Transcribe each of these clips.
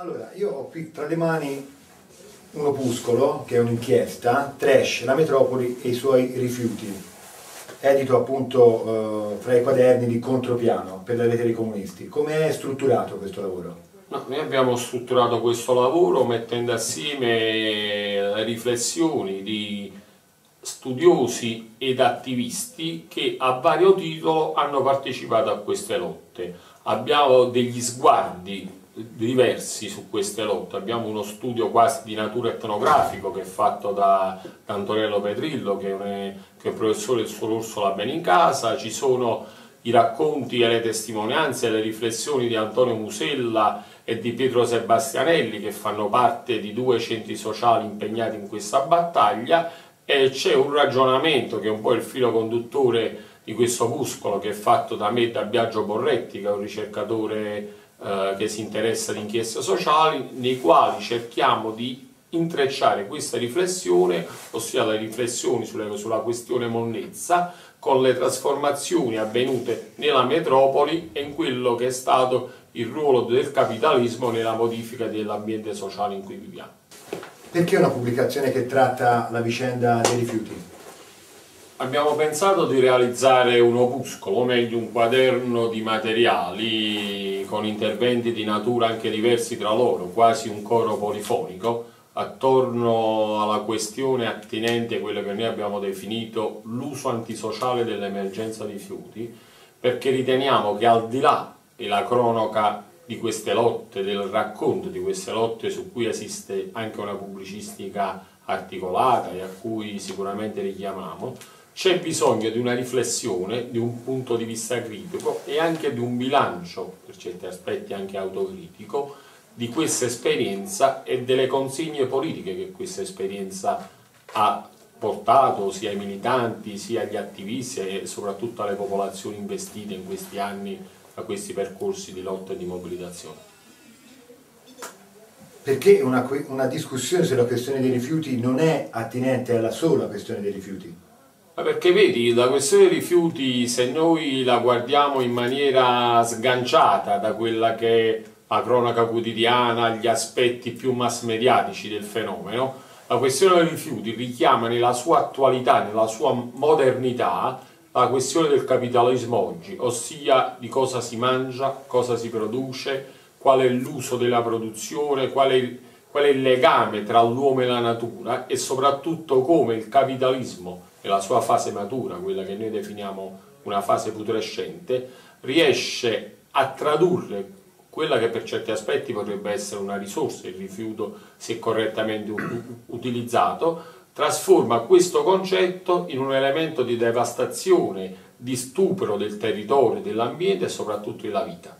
Allora, io ho qui tra le mani un opuscolo che è un'inchiesta, Trash, la metropoli e i suoi rifiuti, edito appunto eh, fra i quaderni di Contropiano per la rete dei comunisti. Come è strutturato questo lavoro? No, noi abbiamo strutturato questo lavoro mettendo assieme le riflessioni di studiosi ed attivisti che a vario titolo hanno partecipato a queste lotte. Abbiamo degli sguardi diversi su queste lotte, abbiamo uno studio quasi di natura etnografico che è fatto da, Antonello Petrillo che è, un, che è professore del suo Orso la bene in casa, ci sono i racconti e le testimonianze e le riflessioni di Antonio Musella e di Pietro Sebastianelli che fanno parte di due centri sociali impegnati in questa battaglia. E c'è un ragionamento che è un po' il filo conduttore di questo opuscolo che è fatto da me e da Biagio Borretti che è un ricercatore eh, che si interessa di inchieste sociali nei quali cerchiamo di intrecciare questa riflessione, ossia le riflessioni sulla, sulla questione monnezza, con le trasformazioni avvenute nella metropoli e in quello che è stato il ruolo del capitalismo nella modifica dell'ambiente sociale in cui viviamo. Perché una pubblicazione che tratta la vicenda dei rifiuti? Abbiamo pensato di realizzare un opuscolo, o meglio un quaderno di materiali con interventi di natura anche diversi tra loro, quasi un coro polifonico, attorno alla questione attinente a quello che noi abbiamo definito l'uso antisociale dell'emergenza rifiuti, perché riteniamo che al di là della cronaca di queste lotte, del racconto di queste lotte su cui esiste anche una pubblicistica articolata e a cui sicuramente richiamiamo, c'è bisogno di una riflessione, di un punto di vista critico e anche di un bilancio, per certi aspetti anche autocritico, di questa esperienza e delle consegne politiche che questa esperienza ha portato sia ai militanti, sia agli attivisti e soprattutto alle popolazioni investite in questi anni a questi percorsi di lotta e di mobilitazione. Perché una, una discussione sulla questione dei rifiuti non è attinente alla sola questione dei rifiuti? Perché vedi, la questione dei rifiuti, se noi la guardiamo in maniera sganciata da quella che è la cronaca quotidiana, gli aspetti più mass mediatici del fenomeno, la questione dei rifiuti richiama nella sua attualità, nella sua modernità, la questione del capitalismo oggi, ossia di cosa si mangia, cosa si produce, qual è l'uso della produzione, qual è, qual è il legame tra l'uomo e la natura e soprattutto come il capitalismo nella sua fase matura, quella che noi definiamo una fase putrescente, riesce a tradurre quella che per certi aspetti potrebbe essere una risorsa, il rifiuto se correttamente utilizzato, trasforma questo concetto in un elemento di devastazione, di stupro del territorio, dell'ambiente e soprattutto della vita.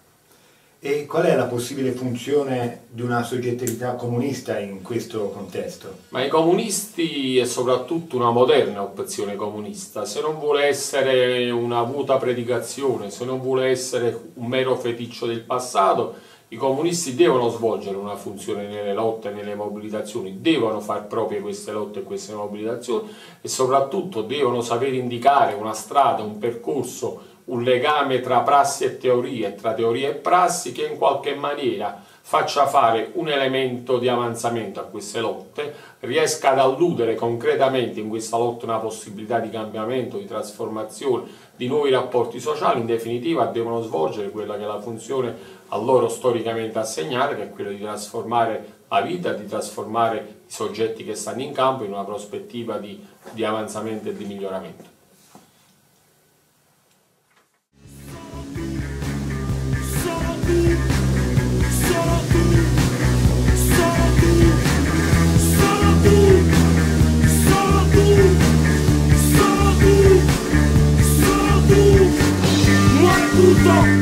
E qual è la possibile funzione di una soggettività comunista in questo contesto? Ma i comunisti è soprattutto una moderna opzione comunista, se non vuole essere una vuota predicazione, se non vuole essere un mero feticcio del passato, i comunisti devono svolgere una funzione nelle lotte, nelle mobilitazioni, devono far proprie queste lotte e queste mobilitazioni e soprattutto devono saper indicare una strada, un percorso, un legame tra prassi e teorie, tra teoria e prassi che in qualche maniera faccia fare un elemento di avanzamento a queste lotte, riesca ad alludere concretamente in questa lotta una possibilità di cambiamento, di trasformazione, di nuovi rapporti sociali, in definitiva devono svolgere quella che è la funzione a loro storicamente assegnare, che è quello di trasformare la vita, di trasformare i soggetti che stanno in campo in una prospettiva di, di avanzamento e di miglioramento. stop.